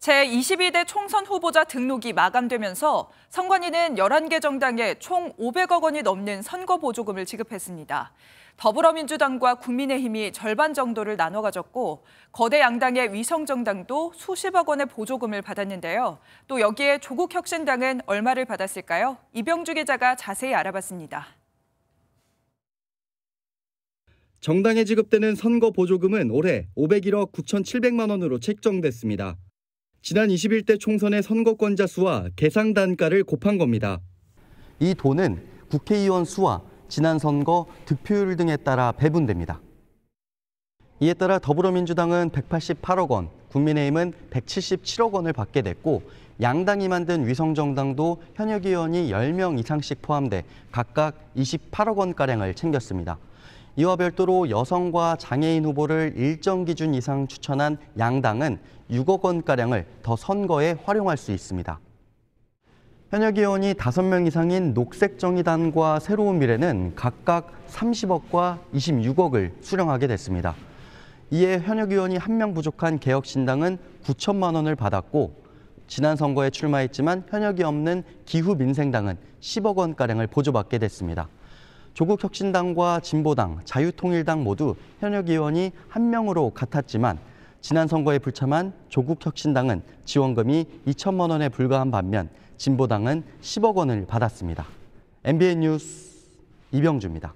제22대 총선 후보자 등록이 마감되면서 선관위는 11개 정당에 총 500억 원이 넘는 선거 보조금을 지급했습니다. 더불어민주당과 국민의힘이 절반 정도를 나눠 가졌고 거대 양당의 위성 정당도 수십억 원의 보조금을 받았는데요. 또 여기에 조국 혁신당은 얼마를 받았을까요? 이병주 기자가 자세히 알아봤습니다. 정당에 지급되는 선거 보조금은 올해 501억 9,700만 원으로 책정됐습니다. 지난 21대 총선의 선거권자 수와 계상 단가를 곱한 겁니다. 이 돈은 국회의원 수와 지난 선거 득표율 등에 따라 배분됩니다. 이에 따라 더불어민주당은 188억 원, 국민의힘은 177억 원을 받게 됐고 양당이 만든 위성정당도 현역 의원이 10명 이상씩 포함돼 각각 28억 원가량을 챙겼습니다. 이와 별도로 여성과 장애인 후보를 일정 기준 이상 추천한 양당은 6억 원가량을 더 선거에 활용할 수 있습니다. 현역 의원이 5명 이상인 녹색정의단과 새로운 미래는 각각 30억과 26억을 수령하게 됐습니다. 이에 현역 의원이 1명 부족한 개혁신당은 9천만 원을 받았고 지난 선거에 출마했지만 현역이 없는 기후민생당은 10억 원가량을 보조받게 됐습니다. 조국 혁신당과 진보당, 자유통일당 모두 현역 의원이 한 명으로 같았지만 지난 선거에 불참한 조국 혁신당은 지원금이 2천만 원에 불과한 반면 진보당은 10억 원을 받았습니다. MBN 뉴스 이병주입니다.